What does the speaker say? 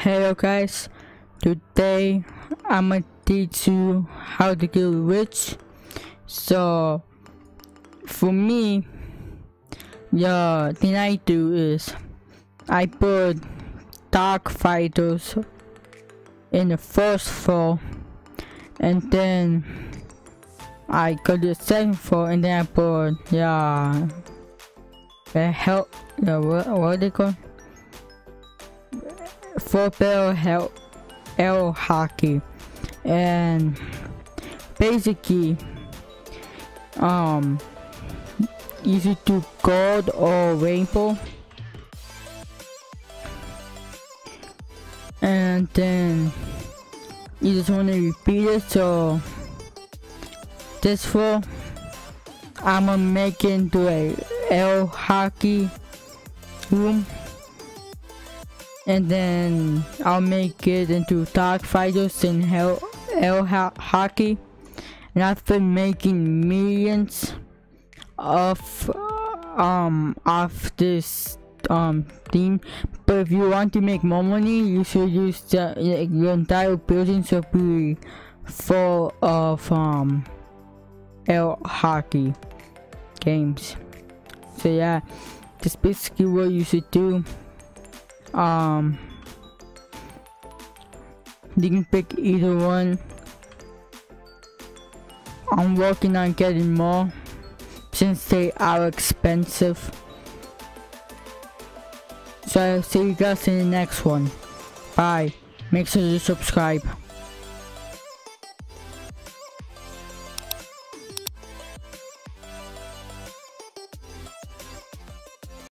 Hello guys, today I'm gonna teach you how to get rich. So for me, the thing I do is I put dark fighters in the first floor and then I go to the second floor and then I put yeah the help yeah what what they called? Football hell hockey. And basically um easy to gold or rainbow? And then you just want to repeat it so this for I'm gonna make into a L hockey room and then I'll make it into dark fighters and hell, hell ho hockey. And after making millions of um of this um theme but if you want to make more money you should use the, your entire building to be full of um air hockey games. So yeah that's basically what you should do um you can pick either one. I'm working on getting more since they are expensive. So I'll see you guys in the next one. Bye. Make sure to subscribe